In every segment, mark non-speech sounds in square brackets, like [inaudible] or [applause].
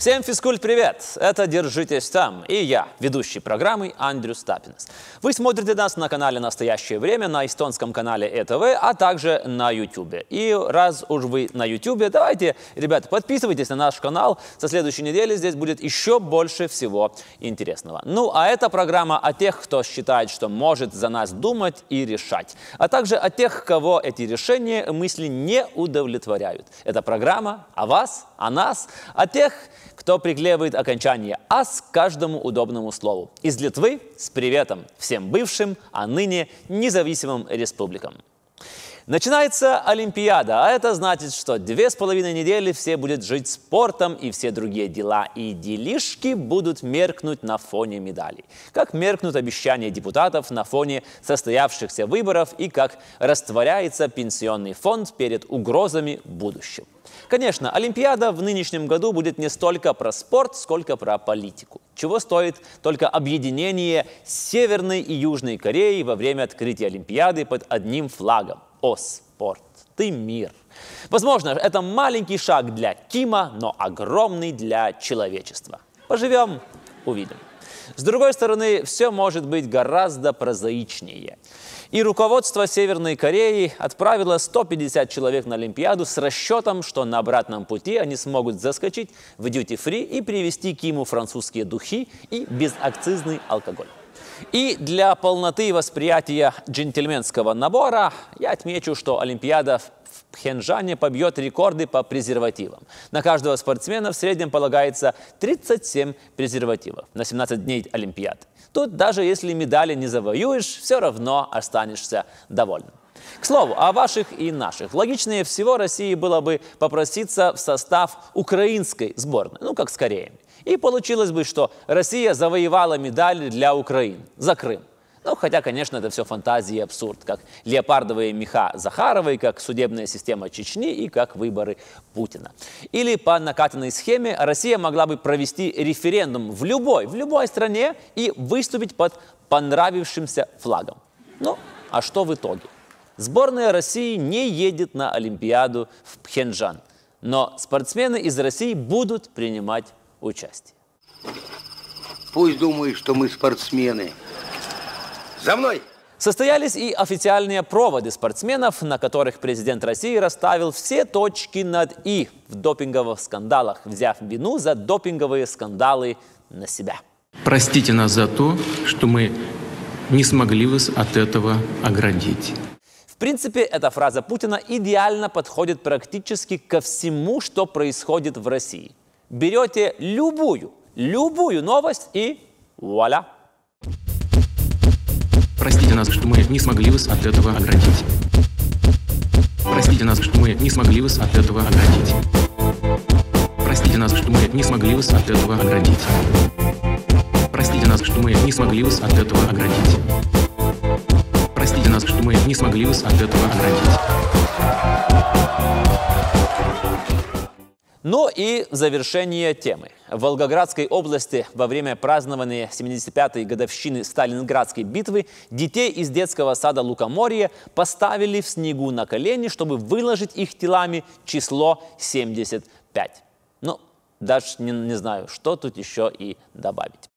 Всем физкульт-привет! Это «Держитесь там» и я, ведущий программы Андрю Стапинес. Вы смотрите нас на канале «Настоящее время», на эстонском канале ЭТВ, а также на YouTube. И раз уж вы на YouTube, давайте, ребята, подписывайтесь на наш канал. Со следующей недели здесь будет еще больше всего интересного. Ну, а это программа о тех, кто считает, что может за нас думать и решать, а также о тех, кого эти решения мысли не удовлетворяют. Это программа о вас, о нас, о тех, кто приклеивает окончание «ас» к каждому удобному слову. Из Литвы с приветом всем бывшим, а ныне независимым республикам. Начинается Олимпиада, а это значит, что две с половиной недели все будут жить спортом, и все другие дела и делишки будут меркнуть на фоне медалей. Как меркнут обещания депутатов на фоне состоявшихся выборов и как растворяется пенсионный фонд перед угрозами будущего. Конечно, Олимпиада в нынешнем году будет не столько про спорт, сколько про политику. Чего стоит только объединение Северной и Южной Кореи во время открытия Олимпиады под одним флагом. О, спорт! Ты мир! Возможно, это маленький шаг для Кима, но огромный для человечества. Поживем, увидим. С другой стороны, все может быть гораздо прозаичнее. И руководство Северной Кореи отправило 150 человек на Олимпиаду с расчетом, что на обратном пути они смогут заскочить в дьюти-фри и привезти Киму французские духи и безакцизный алкоголь. И для полноты восприятия джентльменского набора я отмечу, что Олимпиада в Пхенджане побьет рекорды по презервативам. На каждого спортсмена в среднем полагается 37 презервативов на 17 дней Олимпиады. Тут даже если медали не завоюешь, все равно останешься довольным. К слову, о ваших и наших. Логичнее всего России было бы попроситься в состав украинской сборной, ну как скорее. И получилось бы, что Россия завоевала медали для Украины за Крым. Ну, хотя, конечно, это все фантазии и абсурд, как леопардовые меха Захаровой, как судебная система Чечни и как выборы Путина. Или по накатанной схеме Россия могла бы провести референдум в любой, в любой стране и выступить под понравившимся флагом. Ну, а что в итоге? Сборная России не едет на Олимпиаду в Пхенджан, но спортсмены из России будут принимать участие. Пусть думают, что мы спортсмены. За мной! Состоялись и официальные проводы спортсменов, на которых президент России расставил все точки над «и» в допинговых скандалах, взяв вину за допинговые скандалы на себя. Простите нас за то, что мы не смогли вас от этого оградить. В принципе, эта фраза Путина идеально подходит практически ко всему, что происходит в России. Берете любую, любую новость и вуаля – Простите нас, что мы не смогли вас от этого оградить. Простите нас, что мы не смогли вас от этого оградить. Простите нас, что мы не смогли вас от этого оградить. Простите нас, что мы не смогли вас от этого оградить. Простите нас, что мы не смогли вас от этого оградить. Ну и завершение темы. В Волгоградской области во время празднования 75-й годовщины Сталинградской битвы детей из детского сада Лукоморье поставили в снегу на колени, чтобы выложить их телами число 75. Ну, даже не, не знаю, что тут еще и добавить.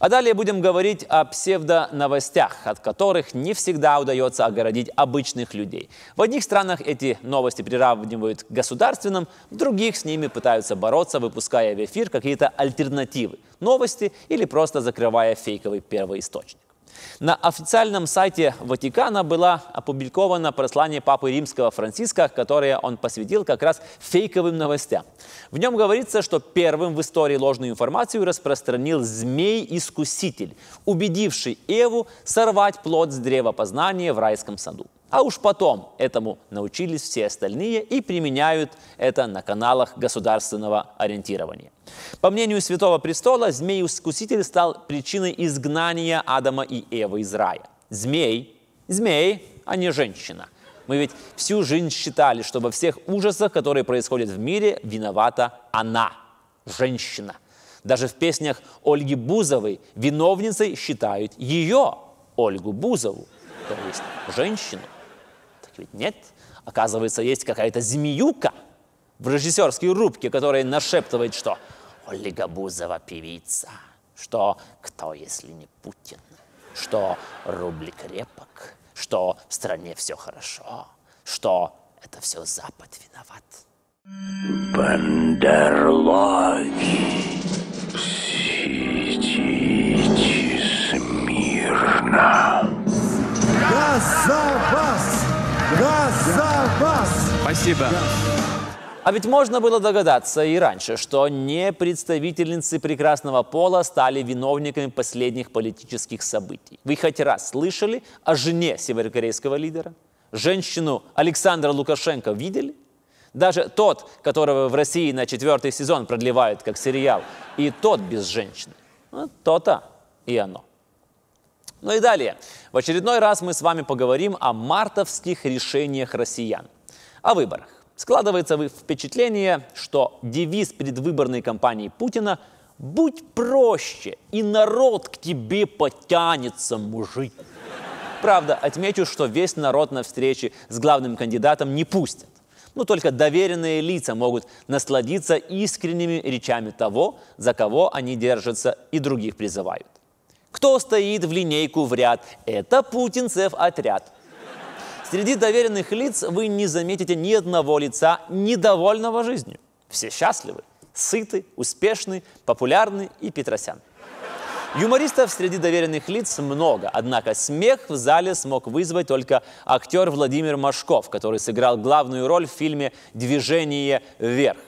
А далее будем говорить о псевдоновостях, от которых не всегда удается огородить обычных людей. В одних странах эти новости приравнивают к государственным, в других с ними пытаются бороться, выпуская в эфир какие-то альтернативы, новости или просто закрывая фейковый первоисточник. На официальном сайте Ватикана было опубликовано послание Папы Римского Франциска, которое он посвятил как раз фейковым новостям. В нем говорится, что первым в истории ложную информацию распространил змей-искуситель, убедивший Еву сорвать плод с древа познания в райском саду. А уж потом этому научились все остальные и применяют это на каналах государственного ориентирования. По мнению Святого Престола, змей-искуситель стал причиной изгнания Адама и Евы из рая. Змей, змей, а не женщина. Мы ведь всю жизнь считали, что во всех ужасах, которые происходят в мире, виновата она, женщина. Даже в песнях Ольги Бузовой виновницей считают ее, Ольгу Бузову, то есть женщину ведь нет. Оказывается, есть какая-то змеюка, в режиссерской рубке, которая нашептывает, что Ольга Бузова певица, что кто, если не Путин, что рубль крепок, что в стране все хорошо, что это все Запад виноват. Бандерлоги, сидите смирно. Спасибо. А ведь можно было догадаться и раньше, что не представительницы прекрасного пола стали виновниками последних политических событий. Вы хоть раз слышали о жене северокорейского лидера? Женщину Александра Лукашенко видели? Даже тот, которого в России на четвертый сезон продлевают как сериал, и тот без женщины. Ну, то-то и оно. Ну и далее. В очередной раз мы с вами поговорим о мартовских решениях россиян. О выборах. Складывается впечатление, что девиз предвыборной кампании Путина «Будь проще, и народ к тебе потянется, мужик». Правда, отмечу, что весь народ на встрече с главным кандидатом не пустят. Ну, только доверенные лица могут насладиться искренними речами того, за кого они держатся и других призывают. Кто стоит в линейку в ряд? Это путинцев отряд. Среди доверенных лиц вы не заметите ни одного лица, недовольного жизнью. Все счастливы, сыты, успешны, популярны и Петросян. Юмористов среди доверенных лиц много, однако смех в зале смог вызвать только актер Владимир Машков, который сыграл главную роль в фильме «Движение вверх».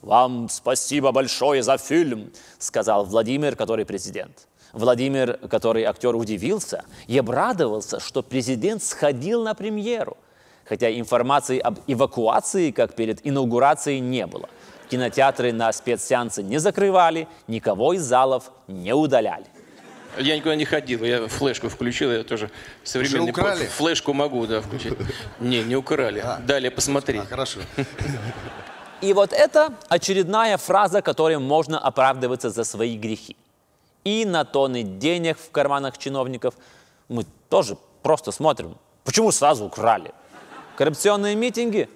«Вам спасибо большое за фильм», — сказал Владимир, который президент. Владимир, который актер, удивился и обрадовался, что президент сходил на премьеру, хотя информации об эвакуации, как перед инаугурацией, не было. Кинотеатры на спецсеансы не закрывали, никого из залов не удаляли. Я никуда не ходил, я флешку включил, я тоже современный Уже украли? флешку могу, да, включить. Не, не украли. Далее посмотри. А, хорошо. И вот это очередная фраза, которой можно оправдываться за свои грехи. И на тонны денег в карманах чиновников мы тоже просто смотрим. Почему сразу украли? Коррупционные митинги?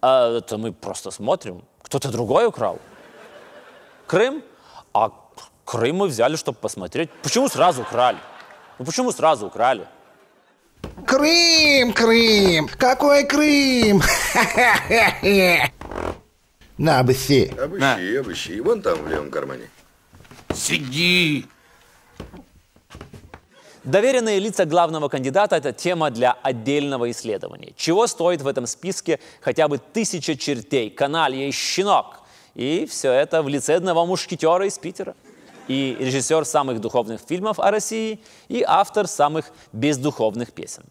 А это мы просто смотрим. Кто-то другой украл. Крым? А Крым мы взяли, чтобы посмотреть. Почему сразу украли? Ну почему сразу украли? Крым, Крым! Какой Крым? [laughs] На, обыси. Обыщи, обыщи. Вон там, в левом кармане. Сиди. Доверенные лица главного кандидата – это тема для отдельного исследования. Чего стоит в этом списке хотя бы тысяча чертей, каналья и щенок? И все это в лице одного мушкетера из Питера. И режиссер самых духовных фильмов о России, и автор самых бездуховных песен.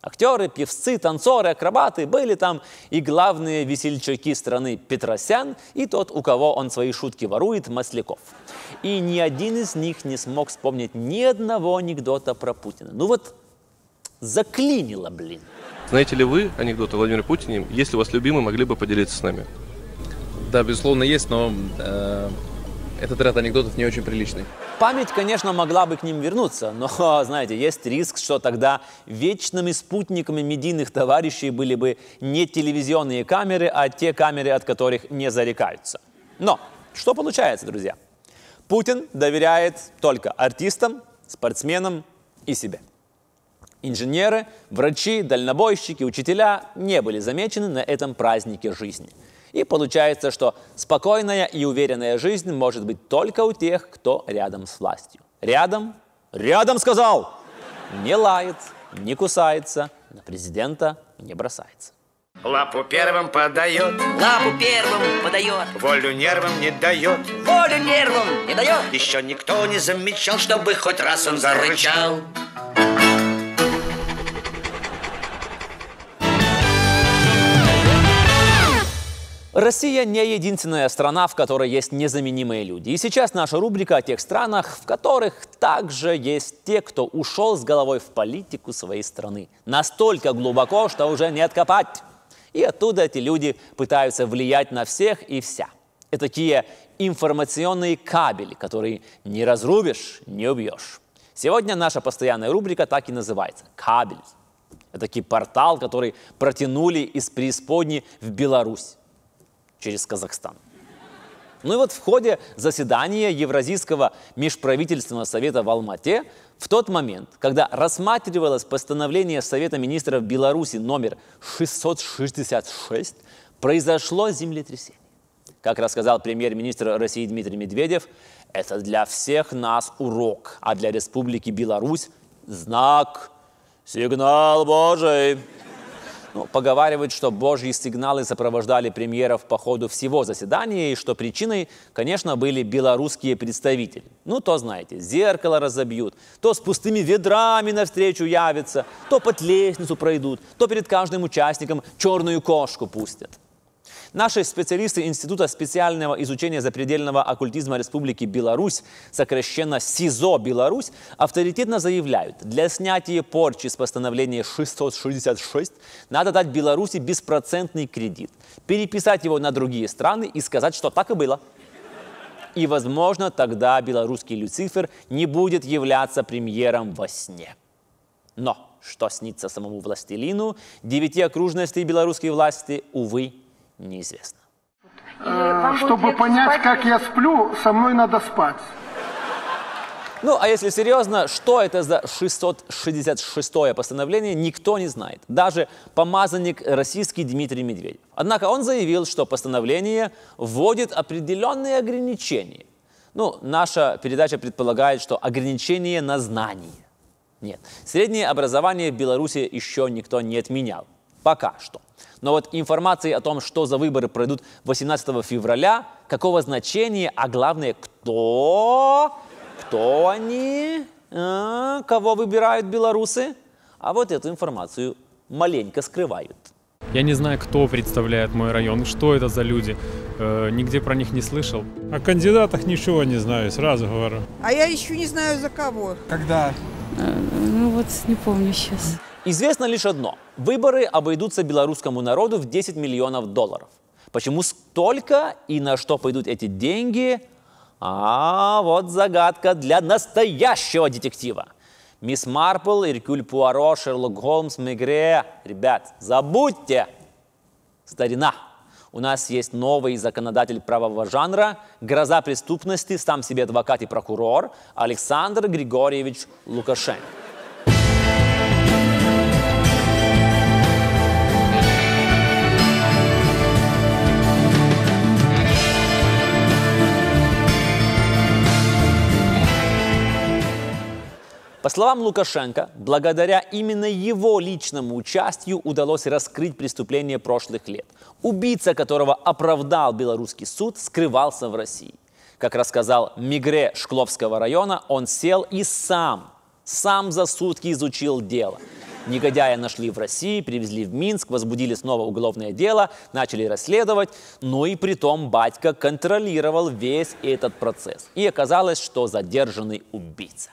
Актеры, певцы, танцоры, акробаты были там и главные весельчаки страны Петросян, и тот, у кого он свои шутки ворует, Масляков. И ни один из них не смог вспомнить ни одного анекдота про Путина. Ну вот заклинило, блин. Знаете ли вы анекдоты о Владимире Путине? Если у вас любимый, могли бы поделиться с нами. Да, безусловно, есть, но э, этот ряд анекдотов не очень приличный. Память, конечно, могла бы к ним вернуться, но, [laughs] знаете, есть риск, что тогда вечными спутниками медийных товарищей были бы не телевизионные камеры, а те камеры, от которых не зарекаются. Но что получается, друзья? Путин доверяет только артистам, спортсменам и себе. Инженеры, врачи, дальнобойщики, учителя не были замечены на этом празднике жизни. И получается, что спокойная и уверенная жизнь может быть только у тех, кто рядом с властью. Рядом, рядом сказал, не лает, не кусается, на президента не бросается. Лапу первым подает, Лапу первым подает, волю нервам не дает. волю нервам не дает. Еще никто не замечал, чтобы хоть раз он зарычал. Россия не единственная страна, в которой есть незаменимые люди. И сейчас наша рубрика о тех странах, в которых также есть те, кто ушел с головой в политику своей страны. Настолько глубоко, что уже не откопать. И оттуда эти люди пытаются влиять на всех и вся. Это такие информационные кабели, которые не разрубишь, не убьешь. Сегодня наша постоянная рубрика так и называется – «Кабель». Это такой портал, который протянули из преисподней в Беларусь. Через Казахстан. Ну и вот в ходе заседания Евразийского межправительственного совета в Алмате в тот момент, когда рассматривалось постановление Совета министров Беларуси номер 666, произошло землетрясение. Как рассказал премьер-министр России Дмитрий Медведев, это для всех нас урок, а для Республики Беларусь знак, сигнал Божий. Ну, поговаривают, что божьи сигналы сопровождали премьеров по ходу всего заседания, и что причиной, конечно, были белорусские представители. Ну, то знаете, зеркало разобьют, то с пустыми ведрами навстречу явятся, то под лестницу пройдут, то перед каждым участником черную кошку пустят. Наши специалисты Института специального изучения запредельного оккультизма Республики Беларусь, сокращенно СИЗО Беларусь, авторитетно заявляют, для снятия порчи с постановления 666 надо дать Беларуси беспроцентный кредит, переписать его на другие страны и сказать, что так и было. И, возможно, тогда белорусский Люцифер не будет являться премьером во сне. Но что снится самому властелину, девяти окружностей белорусской власти, увы, неизвестно. Э, Чтобы понять, как я сплю, со мной надо спать. Ну, а если серьезно, что это за 666 постановление, никто не знает. Даже помазанник российский Дмитрий Медведев. Однако он заявил, что постановление вводит определенные ограничения. Ну, наша передача предполагает, что ограничения на знание. Нет, среднее образование в Беларуси еще никто не отменял. Пока что. Но вот информации о том, что за выборы пройдут 18 февраля, какого значения, а главное, кто, кто они, а, кого выбирают белорусы, а вот эту информацию маленько скрывают. Я не знаю, кто представляет мой район, что это за люди. Э, нигде про них не слышал. О кандидатах ничего не знаю, сразу говорю. А я еще не знаю за кого. Когда? Ну вот не помню сейчас. Известно лишь одно. Выборы обойдутся белорусскому народу в 10 миллионов долларов. Почему столько и на что пойдут эти деньги? А вот загадка для настоящего детектива. Мисс Марпл, Иркюль Пуаро, Шерлок Холмс, Мегре. Ребят, забудьте! Старина. У нас есть новый законодатель правового жанра, гроза преступности, сам себе адвокат и прокурор Александр Григорьевич Лукашенко. По словам Лукашенко, благодаря именно его личному участию удалось раскрыть преступление прошлых лет. Убийца, которого оправдал белорусский суд, скрывался в России. Как рассказал Мигре Шкловского района, он сел и сам, сам за сутки изучил дело. Негодяя нашли в России, привезли в Минск, возбудили снова уголовное дело, начали расследовать. Ну и при том батька контролировал весь этот процесс. И оказалось, что задержанный убийца.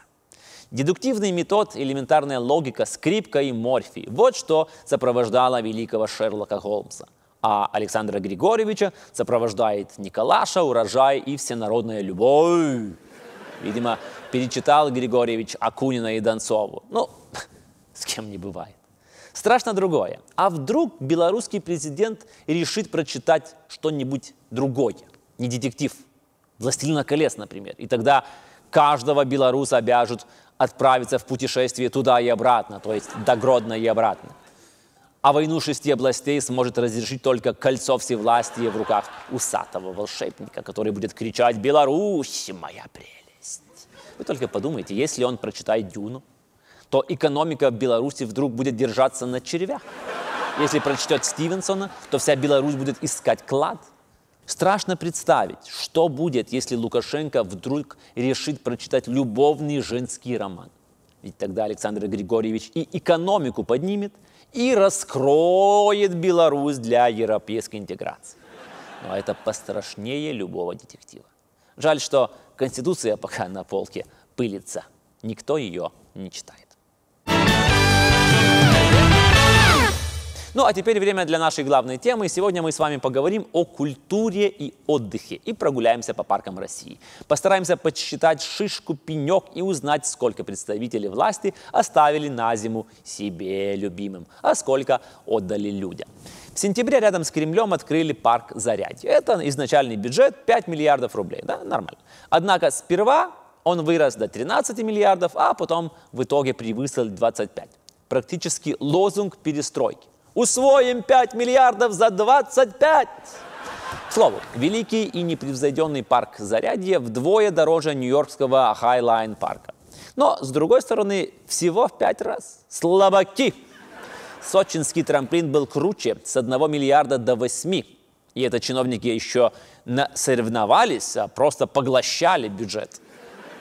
Дедуктивный метод, элементарная логика, скрипка и морфий – вот что сопровождало великого Шерлока Холмса. А Александра Григорьевича сопровождает Николаша, урожай и всенародная любовь. Видимо, перечитал Григорьевич Акунина и Донцову. Ну, [laughs] с кем не бывает. Страшно другое. А вдруг белорусский президент решит прочитать что-нибудь другое, не детектив, «Властелина колец», например. И тогда каждого белоруса обяжут отправиться в путешествие туда и обратно, то есть до Гродно и обратно. А войну шести областей сможет разрешить только кольцо всевластия в руках усатого волшебника, который будет кричать «Беларусь, моя прелесть!». Вы только подумайте, если он прочитает Дюну, то экономика в Беларуси вдруг будет держаться на червях. Если прочтет Стивенсона, то вся Беларусь будет искать клад – Страшно представить, что будет, если Лукашенко вдруг решит прочитать любовный женский роман. Ведь тогда Александр Григорьевич и экономику поднимет, и раскроет Беларусь для европейской интеграции. Но это пострашнее любого детектива. Жаль, что Конституция пока на полке пылится. Никто ее не читает. Ну а теперь время для нашей главной темы. Сегодня мы с вами поговорим о культуре и отдыхе и прогуляемся по паркам России. Постараемся подсчитать шишку, пенек и узнать, сколько представителей власти оставили на зиму себе любимым, а сколько отдали людям. В сентябре рядом с Кремлем открыли парк Зарядье. Это изначальный бюджет 5 миллиардов рублей. Да, нормально. Однако сперва он вырос до 13 миллиардов, а потом в итоге превысил 25. Практически лозунг перестройки. Усвоим 5 миллиардов за 25! К слову, великий и непревзойденный парк Зарядье вдвое дороже нью-йоркского Highline парка. Но, с другой стороны, всего в пять раз. Слабаки! Сочинский трамплин был круче, с 1 миллиарда до 8. И это чиновники еще соревновались, а просто поглощали бюджет.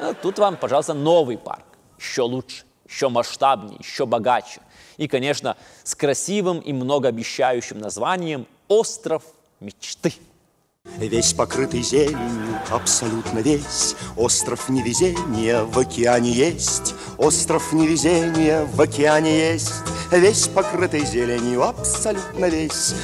А тут вам, пожалуйста, новый парк. Еще лучше, еще масштабнее, еще богаче. И, конечно, с красивым и многообещающим названием «Остров мечты». Весь покрытый зеленью, абсолютно весь. Остров невезения в океане есть. Остров невезения в океане есть. Весь покрытый зеленью, абсолютно весь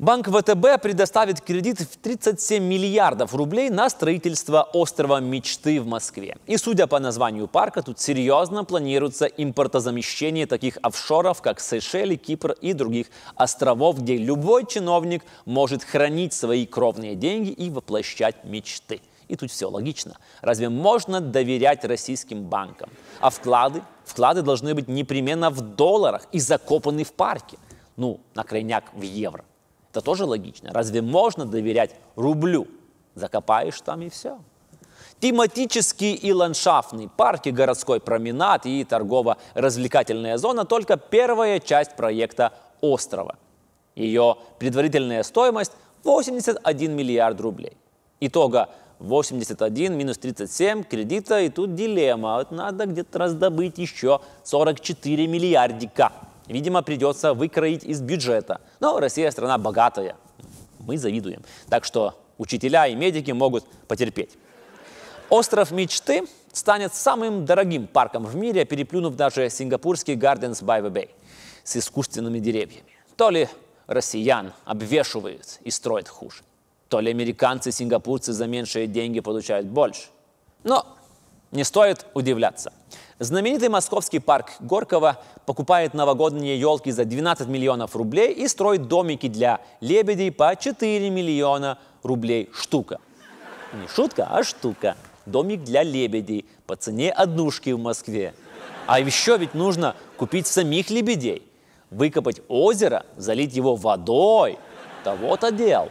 Банк ВТБ предоставит кредит в 37 миллиардов рублей на строительство острова мечты в Москве. И судя по названию парка, тут серьезно планируется импортозамещение таких офшоров, как Сейшели, Кипр и других островов, где любой чиновник может хранить свои кровные деньги и воплощать мечты. И тут все логично. Разве можно доверять российским банкам? А вклады? Вклады должны быть непременно в долларах и закопаны в парке. Ну, на крайняк в евро. Это тоже логично. Разве можно доверять рублю? Закопаешь там и все. Тематический и ландшафтный парки, городской променад и торгово-развлекательная зона – только первая часть проекта острова. Ее предварительная стоимость – 81 миллиард рублей. Итога 81 минус 37 кредита, и тут дилемма. Вот надо где-то раздобыть еще 44 миллиардика. Видимо, придется выкроить из бюджета. Но Россия страна богатая. Мы завидуем. Так что учителя и медики могут потерпеть. Остров мечты станет самым дорогим парком в мире, переплюнув даже сингапурский Gardens by the Bay с искусственными деревьями. То ли россиян обвешивают и строят хуже, то ли американцы, сингапурцы за меньшие деньги получают больше. Но не стоит удивляться. Знаменитый московский парк Горького покупает новогодние елки за 12 миллионов рублей и строит домики для лебедей по 4 миллиона рублей штука. Не шутка, а штука. Домик для лебедей по цене однушки в Москве. А еще ведь нужно купить самих лебедей, выкопать озеро, залить его водой. Того-то дел.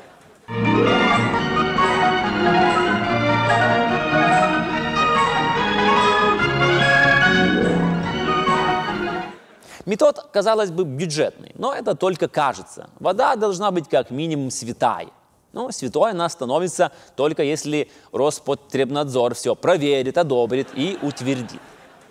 Метод, казалось бы, бюджетный, но это только кажется. Вода должна быть как минимум святая. Но святой она становится только если Роспотребнадзор все проверит, одобрит и утвердит.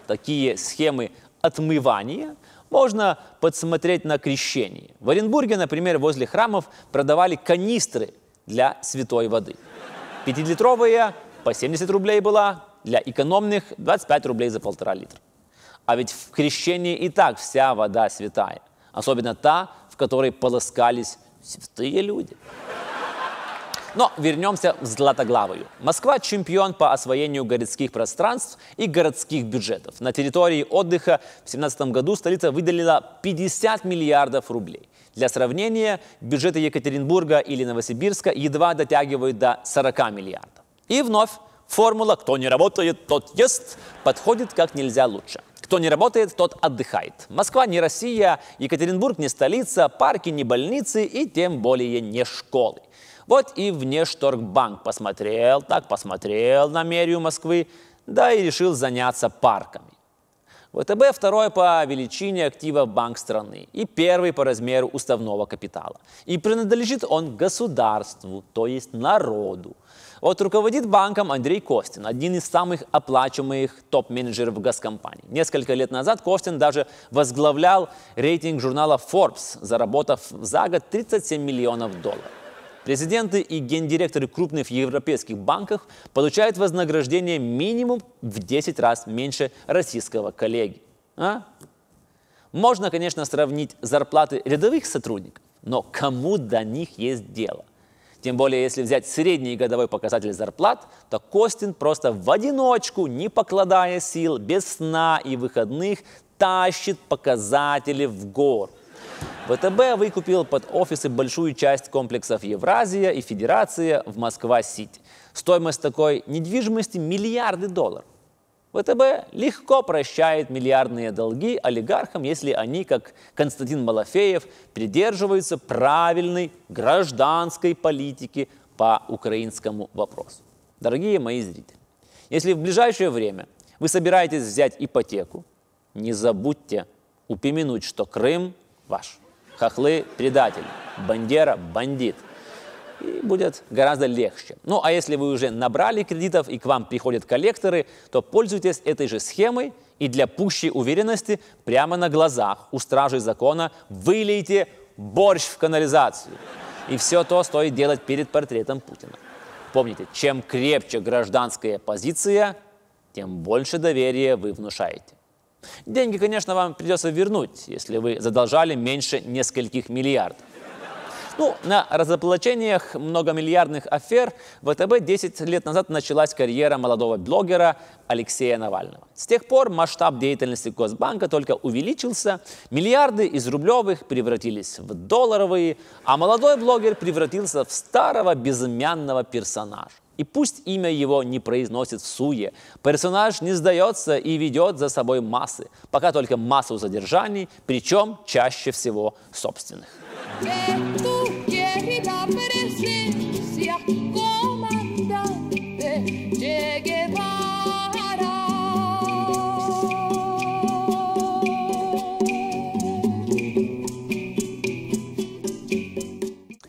Такие схемы отмывания можно подсмотреть на крещении. В Оренбурге, например, возле храмов продавали канистры для святой воды. Пятилитровая по 70 рублей была, для экономных 25 рублей за полтора литра. А ведь в крещении и так вся вода святая. Особенно та, в которой полоскались святые люди. Но вернемся в Златоглавую. Москва – чемпион по освоению городских пространств и городских бюджетов. На территории отдыха в 2017 году столица выделила 50 миллиардов рублей. Для сравнения, бюджеты Екатеринбурга или Новосибирска едва дотягивают до 40 миллиардов. И вновь формула «кто не работает, тот ест» подходит как нельзя лучше. Кто не работает, тот отдыхает. Москва не Россия, Екатеринбург не столица, парки не больницы и тем более не школы. Вот и Внешторгбанк посмотрел, так посмотрел на мерию Москвы, да и решил заняться парками. ВТБ второй по величине актива банк страны и первый по размеру уставного капитала. И принадлежит он государству, то есть народу. Вот руководит банком Андрей Костин, один из самых оплачиваемых топ-менеджеров газкомпании. Несколько лет назад Костин даже возглавлял рейтинг журнала Forbes, заработав за год 37 миллионов долларов. Президенты и гендиректоры крупных европейских банков получают вознаграждение минимум в 10 раз меньше российского коллеги. А? Можно, конечно, сравнить зарплаты рядовых сотрудников, но кому до них есть дело? Тем более, если взять средний годовой показатель зарплат, то Костин просто в одиночку, не покладая сил, без сна и выходных, тащит показатели в гор. ВТБ выкупил под офисы большую часть комплексов Евразия и Федерация в Москва-Сити. Стоимость такой недвижимости – миллиарды долларов. ВТБ легко прощает миллиардные долги олигархам, если они, как Константин Малафеев, придерживаются правильной гражданской политики по украинскому вопросу. Дорогие мои зрители, если в ближайшее время вы собираетесь взять ипотеку, не забудьте упомянуть, что Крым ваш. Хохлы – предатели, Бандера – бандит. И будет гораздо легче. Ну а если вы уже набрали кредитов и к вам приходят коллекторы, то пользуйтесь этой же схемой и для пущей уверенности прямо на глазах у стражей закона вылейте борщ в канализацию. И все то стоит делать перед портретом Путина. Помните, чем крепче гражданская позиция, тем больше доверия вы внушаете. Деньги, конечно, вам придется вернуть, если вы задолжали меньше нескольких миллиардов. Ну, на разоблачениях многомиллиардных афер ВТБ 10 лет назад началась карьера молодого блогера Алексея Навального. С тех пор масштаб деятельности Госбанка только увеличился, миллиарды из рублевых превратились в долларовые, а молодой блогер превратился в старого безымянного персонажа. И пусть имя его не произносит в суе, персонаж не сдается и ведет за собой массы, пока только массу задержаний, причем чаще всего собственных.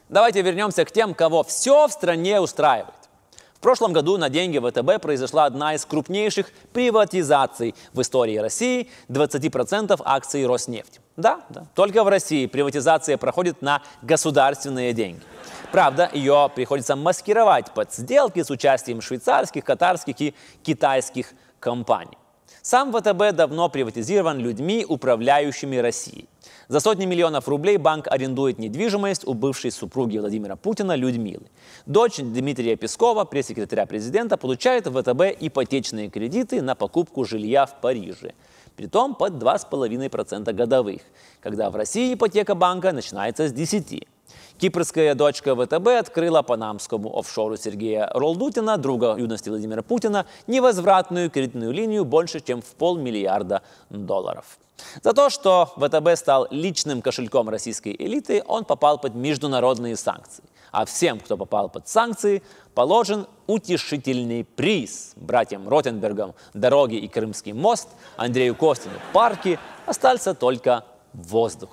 Давайте вернемся к тем, кого все в стране устраивает. В прошлом году на деньги ВТБ произошла одна из крупнейших приватизаций в истории России – 20% акций Роснефти. Да, да, только в России приватизация проходит на государственные деньги. Правда, ее приходится маскировать под сделки с участием швейцарских, катарских и китайских компаний. Сам ВТБ давно приватизирован людьми, управляющими Россией. За сотни миллионов рублей банк арендует недвижимость у бывшей супруги Владимира Путина Людмилы. Дочь Дмитрия Пескова, пресс-секретаря президента, получает в ВТБ ипотечные кредиты на покупку жилья в Париже. Притом под 2,5% годовых, когда в России ипотека банка начинается с 10%. Кипрская дочка ВТБ открыла панамскому офшору Сергея Ролдутина, друга юности Владимира Путина, невозвратную кредитную линию больше, чем в полмиллиарда долларов. За то, что ВТБ стал личным кошельком российской элиты, он попал под международные санкции. А всем, кто попал под санкции, положен утешительный приз. Братьям Ротенбергам дороги и Крымский мост, Андрею Костину парки, остался только воздух.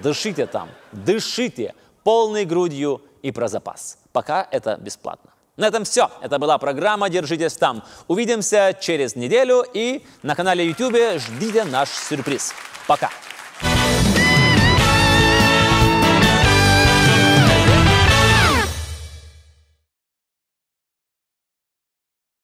Дышите там, дышите, полной грудью и про запас. Пока это бесплатно. На этом все. Это была программа «Держитесь там». Увидимся через неделю и на канале YouTube ждите наш сюрприз. Пока!